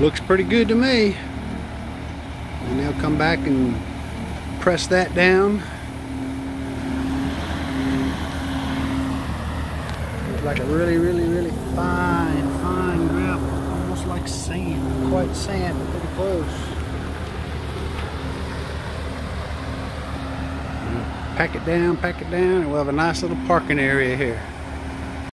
Looks pretty good to me. And they'll come back and press that down. Looks like a really, really, really fine, fine gravel. Almost like sand. Quite sand, but pretty close. Pack it down, pack it down, and we'll have a nice little parking area here.